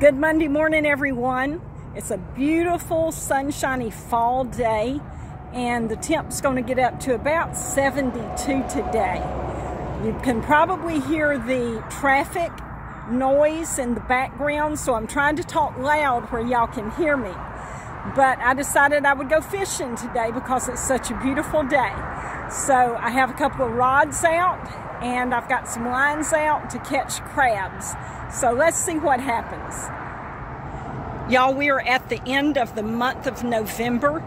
Good Monday morning, everyone. It's a beautiful, sunshiny fall day, and the temp's going to get up to about 72 today. You can probably hear the traffic noise in the background, so I'm trying to talk loud where y'all can hear me. But I decided I would go fishing today because it's such a beautiful day. So I have a couple of rods out and I've got some lines out to catch crabs. So let's see what happens. Y'all, we are at the end of the month of November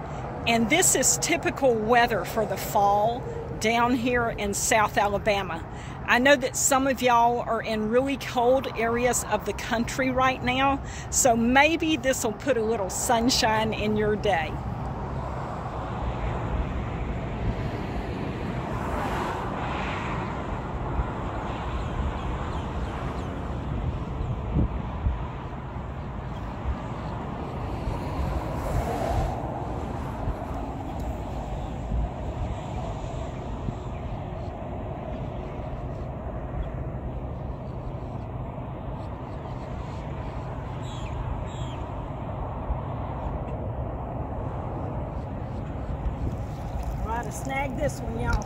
and this is typical weather for the fall down here in South Alabama. I know that some of y'all are in really cold areas of the country right now, so maybe this will put a little sunshine in your day. Snag this one, y'all.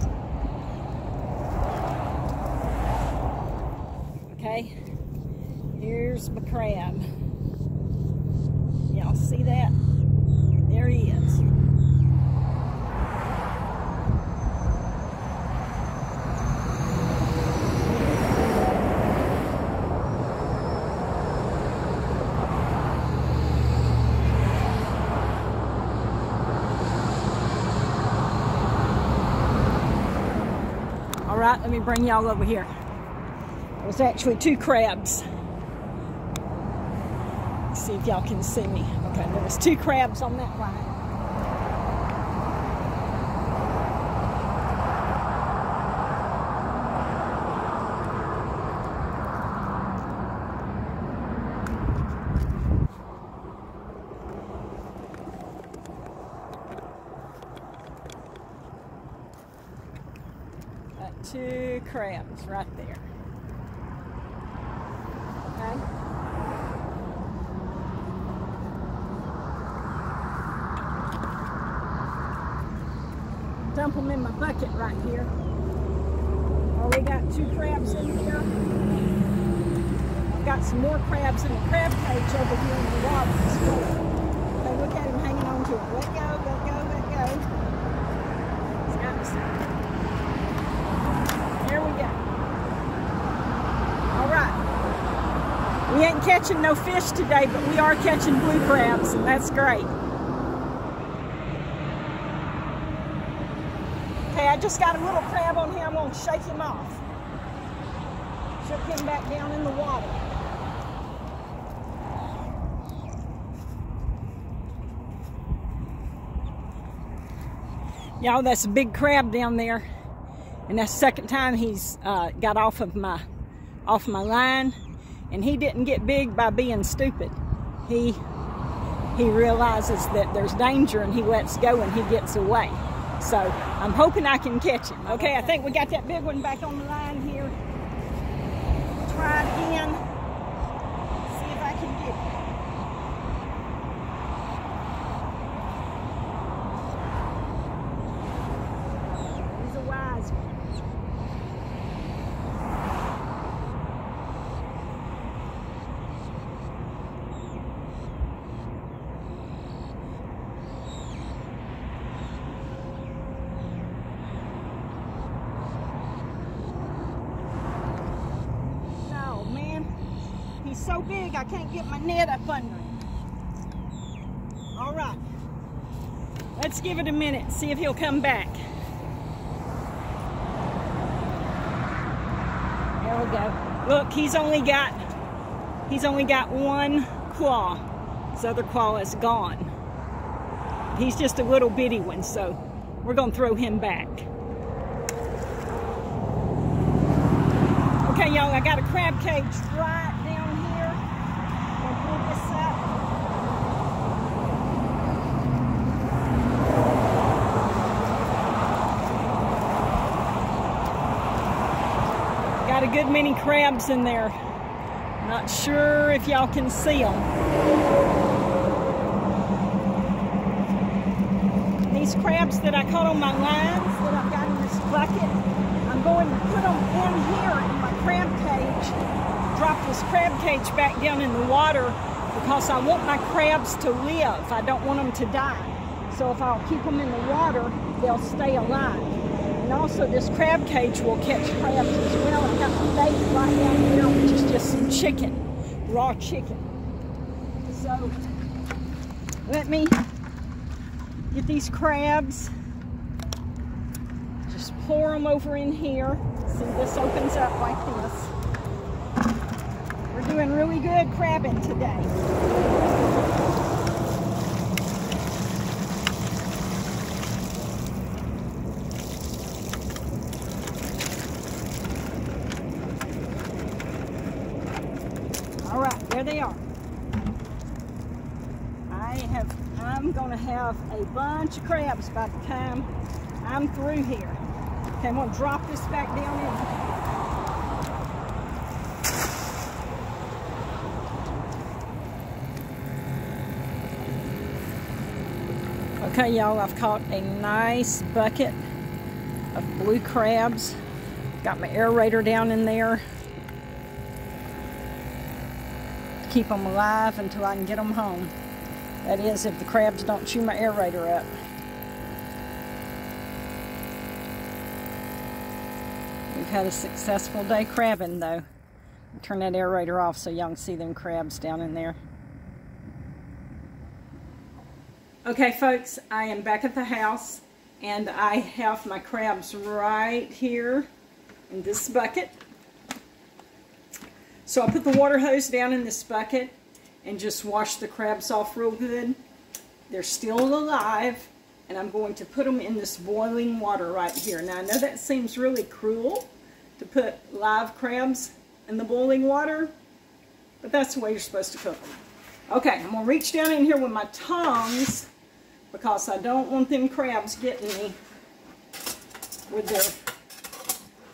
Okay, here's my crab. Y'all see that? There he is. Right, let me bring y'all over here. It was actually two crabs. Let's see if y'all can see me. Okay, there was two crabs on that line. Got two crabs right there. Okay. Dump them in my bucket right here. Oh, we got two crabs in here. Got some more crabs in the crab cage over here in the water. Okay, look at him hanging on to it. Let go, let go, let go. He's got some. There we go. All right. We ain't catching no fish today, but we are catching blue crabs, and that's great. Okay, I just got a little crab on here. I'm going to shake him off. Shook him back down in the water. Y'all, that's a big crab down there. And that's the second time he's uh, got off of my off my line. And he didn't get big by being stupid. He he realizes that there's danger and he lets go and he gets away. So I'm hoping I can catch him. Okay, I think we got that big one back on the line here. Try it again. See if I can get it. He's a wise one. No, man. He's so big I can't get my net up under him. All right. Let's give it a minute, see if he'll come back. There we go. Look, he's only got he's only got one claw. His other claw is gone. He's just a little bitty one, so we're gonna throw him back. Okay, y'all, I got a crab cage right down here. Gonna pull this up. Got a good many crabs in there. Not sure if y'all can see them. These crabs that I caught on my lines that I've got in this bucket, I'm going to put them in here in my crab cage. Drop this crab cage back down in the water because I want my crabs to live. I don't want them to die. So if I'll keep them in the water, they'll stay alive. And also this crab cage will catch crabs as well. I've got the bait right down here, which is just some chicken, raw chicken. So let me get these crabs. Just pour them over in here. See, this opens up like this. We're doing really good crabbing today. All right, there they are. I have, I'm gonna have a bunch of crabs by the time I'm through here. Okay, I'm gonna drop this back down in. Okay, y'all, I've caught a nice bucket of blue crabs. Got my aerator down in there. Keep them alive until I can get them home. That is, if the crabs don't chew my aerator up. We've had a successful day crabbing, though. Turn that aerator off so y'all can see them crabs down in there. Okay, folks, I am back at the house, and I have my crabs right here in this bucket. So I put the water hose down in this bucket and just wash the crabs off real good. They're still alive and I'm going to put them in this boiling water right here. Now I know that seems really cruel to put live crabs in the boiling water, but that's the way you're supposed to cook them. Okay, I'm to reach down in here with my tongs because I don't want them crabs getting me with their,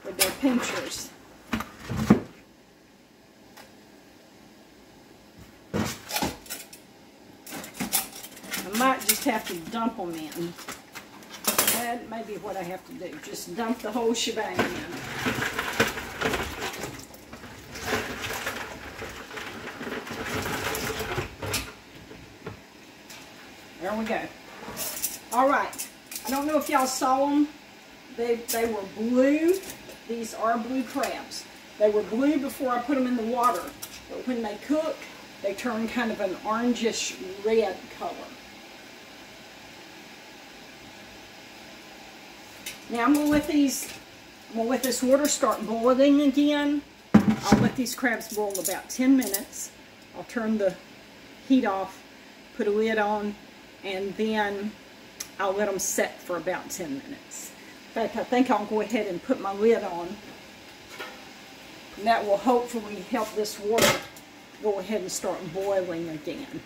with their pinchers. Might just have to dump them in. That may be what I have to do. Just dump the whole shebang in. There we go. All right. I don't know if y'all saw them. They, they were blue. These are blue crabs. They were blue before I put them in the water. But when they cook, they turn kind of an orangish red color. Now I'm going to let these, I'm going to let this water start boiling again. I'll let these crabs boil about 10 minutes. I'll turn the heat off, put a lid on, and then I'll let them set for about 10 minutes. In fact, I think I'll go ahead and put my lid on. And that will hopefully help this water go ahead and start boiling again.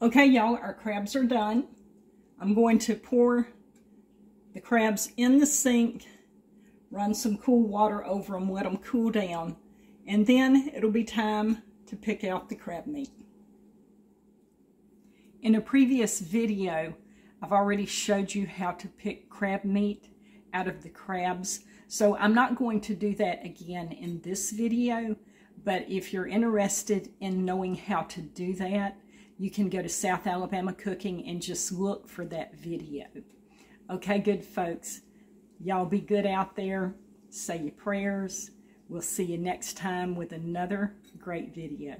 Okay, y'all, our crabs are done. I'm going to pour the crabs in the sink, run some cool water over them, let them cool down, and then it'll be time to pick out the crab meat. In a previous video, I've already showed you how to pick crab meat out of the crabs, so I'm not going to do that again in this video, but if you're interested in knowing how to do that, you can go to South Alabama Cooking and just look for that video. Okay, good folks. Y'all be good out there. Say your prayers. We'll see you next time with another great video.